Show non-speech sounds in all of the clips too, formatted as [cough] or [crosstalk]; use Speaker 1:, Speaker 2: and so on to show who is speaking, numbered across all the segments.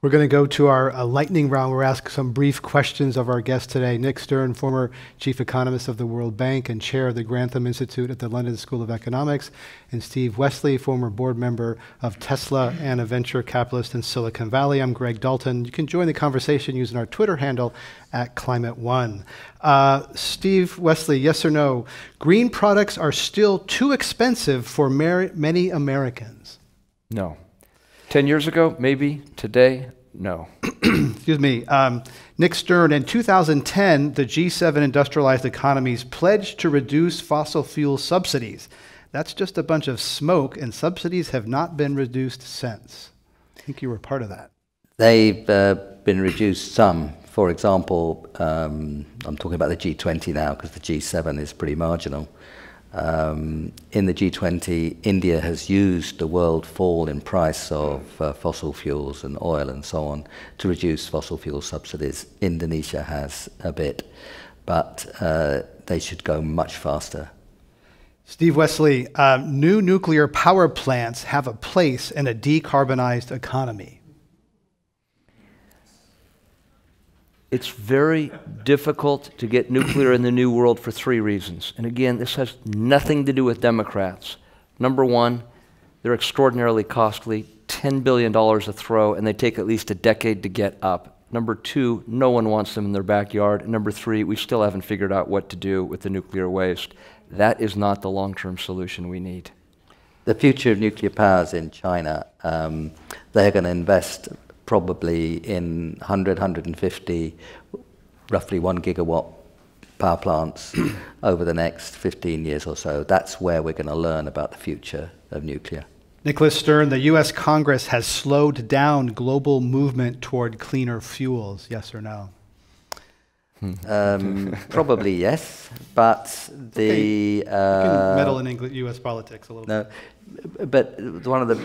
Speaker 1: We're going to go to our uh, lightning round. We'll ask some brief questions of our guest today. Nick Stern, former chief economist of the World Bank and chair of the Grantham Institute at the London School of Economics, and Steve Westly, former board member of Tesla and a venture capitalist in Silicon Valley. I'm Greg Dalton. You can join the conversation using our Twitter handle at Climate One. Uh, Steve Westly, yes or no? Green products are still too expensive for many Americans.
Speaker 2: No. 10 years ago, maybe. Today, no. [clears throat]
Speaker 1: Excuse me. Um, Nick Stern, in 2010, the G7 industrialized economies pledged to reduce fossil fuel subsidies. That's just a bunch of smoke, and subsidies have not been reduced since. I think you were part of that.
Speaker 3: They've uh, been reduced some. For example, um, I'm talking about the G20 now because the G7 is pretty marginal. Um, in the G20, India has used the world fall in price of uh, fossil fuels and oil and so on to reduce fossil fuel subsidies. Indonesia has a bit, but uh, they should go much faster.
Speaker 1: Steve Westly, um, new nuclear power plants have a place in a decarbonized economy.
Speaker 2: It's very difficult to get nuclear in the New World for three reasons. And again, this has nothing to do with Democrats. Number one, they're extraordinarily costly, $10 billion a throw, and they take at least a decade to get up. Number two, no one wants them in their backyard. Number three, we still haven't figured out what to do with the nuclear waste. That is not the long term solution we need.
Speaker 3: The future of nuclear power is in China. Um, they're going to invest probably in 100, 150, roughly one gigawatt power plants [clears throat] over the next 15 years or so. That's where we're going to learn about the future of nuclear.
Speaker 1: Nicholas Stern, the U.S. Congress has slowed down global movement toward cleaner fuels. Yes or no?
Speaker 3: Um, [laughs] probably yes, but the
Speaker 1: okay. uh, meddle in English, U.S. politics a little.
Speaker 3: No, but one of the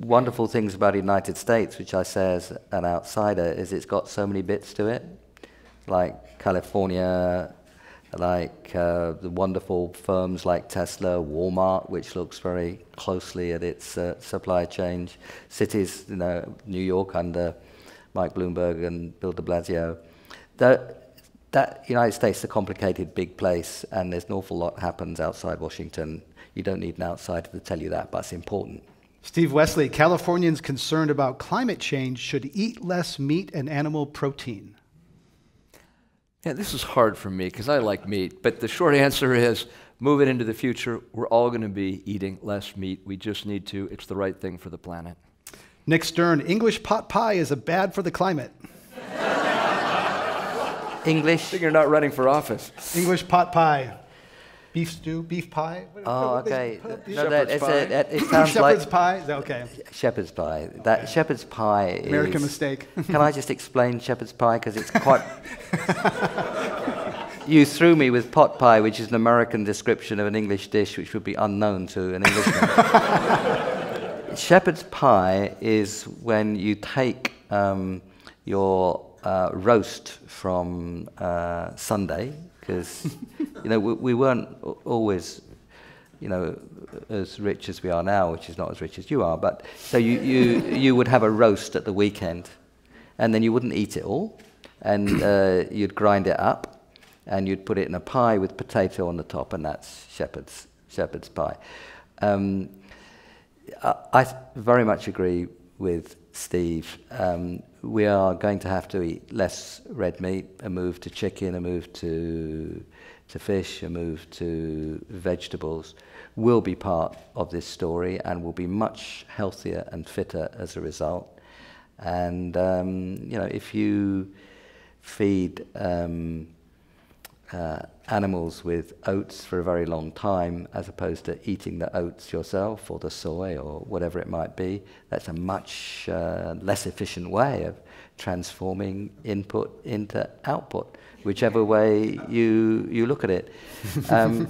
Speaker 3: wonderful things about the United States, which I say as an outsider, is it's got so many bits to it, like California, like uh, the wonderful firms like Tesla, Walmart, which looks very closely at its uh, supply chain, cities, you know, New York under Mike Bloomberg and Bill de Blasio. That, that United States is a complicated big place, and there's an awful lot happens outside Washington you don't need an outsider to tell you that, but it's important.
Speaker 1: Steve Westly, Californians concerned about climate change should eat less meat and animal protein.
Speaker 2: Yeah, this is hard for me because I like meat, but the short answer is moving into the future, we're all going to be eating less meat. We just need to. It's the right thing for the planet.
Speaker 1: Nick Stern, English pot pie is a bad for the climate.
Speaker 3: English? I
Speaker 2: think you're not running for office.
Speaker 1: English pot pie beef stew, beef pie.
Speaker 3: What, oh, okay.
Speaker 2: no, that, it's a,
Speaker 3: that, it sounds
Speaker 1: shepherd's
Speaker 3: like
Speaker 1: pie. Okay.
Speaker 3: Shepherd's pie. That okay. shepherd's pie.
Speaker 1: American mistake. [laughs]
Speaker 3: can I just explain shepherd's pie because it's quite. [laughs] you threw me with pot pie, which is an American description of an English dish which would be unknown to an Englishman. [laughs] shepherd's pie is when you take um, your uh, roast from uh, Sunday because you know we, we, weren't always you know as rich as we are now, which is not as rich as you are. But so you you you would have a roast at the weekend, and then you wouldn't eat it all, and uh, you'd grind it up, and you'd put it in a pie with potato on the top, and that's shepherd's shepherd's pie. Um, I, I very much agree with Steve. Um, we are going to have to eat less red meat, a move to chicken, a move to, to fish, a move to vegetables will be part of this story and will be much healthier and fitter as a result. And, um, you know, if you feed um, uh, animals with oats for a very long time as opposed to eating the oats yourself or the soy or whatever it might be. That's a much uh, less efficient way of transforming input into output, whichever way you, you look at it. [laughs] Um,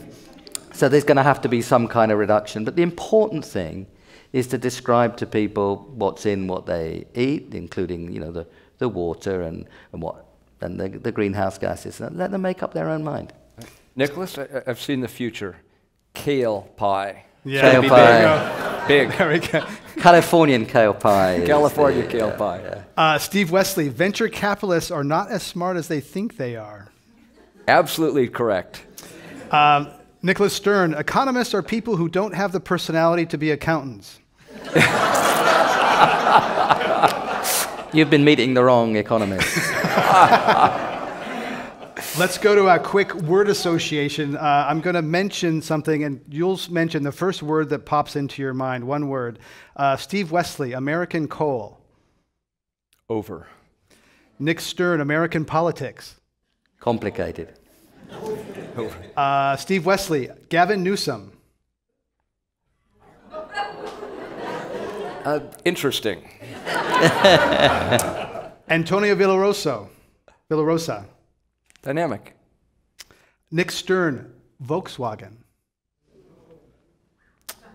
Speaker 3: so there's going to have to be some kind of reduction. But the important thing is to describe to people what's in what they eat, including you know, the, the water and, and, what, and the, the greenhouse gases. Let them make up their own mind.
Speaker 2: Nicholas, I, have seen the future. Kale pie.
Speaker 1: Yeah,
Speaker 3: Kale pie.
Speaker 2: Big. [laughs]
Speaker 1: There we go.
Speaker 3: Californian kale pie.
Speaker 2: California
Speaker 3: the-
Speaker 2: kale
Speaker 3: yeah,
Speaker 2: pie.
Speaker 3: yeah.
Speaker 1: Uh, Steve Westly, venture capitalists are not as smart as they think they are.
Speaker 2: Absolutely correct.
Speaker 1: Um, Nicholas Stern, economists are people who don't have the personality to be accountants. [laughs]
Speaker 3: You've been meeting the wrong economist. [laughs]
Speaker 1: Let's go to a quick word association. Uh, I'm going to mention something, and you'll mention the first word that pops into your mind. One word. Uh, Steve Westly, American coal.
Speaker 2: Over.
Speaker 1: Nick Stern, American politics.
Speaker 3: Complicated.
Speaker 1: Uh, Steve Westly, Gavin Newsom.
Speaker 2: Uh, interesting. [laughs]
Speaker 1: Antonio Villaraigosa. Villaraigosa.
Speaker 2: Dynamic.
Speaker 1: Nick Stern, Volkswagen.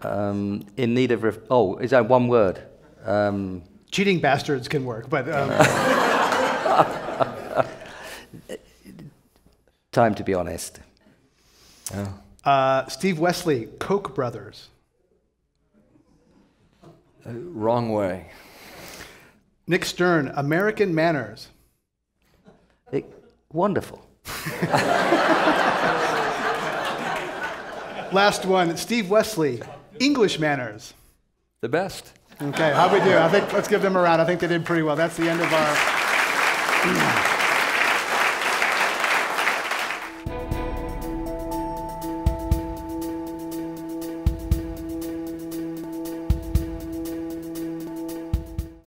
Speaker 3: Um, in need of. Ref- oh, is that one word? Um,
Speaker 1: Cheating bastards can work, but um, [laughs]
Speaker 3: time to be honest.
Speaker 1: uh, Steve Westly, Koch brothers.
Speaker 2: Wrong way.
Speaker 1: Nick Stern, American manners.
Speaker 3: It, wonderful. [laughs]
Speaker 1: Last one, Steve Westly, English manners.
Speaker 2: The best.
Speaker 1: Okay, how we do? I think let's give them a round. I think they did pretty well. That's the end of our. [clears throat]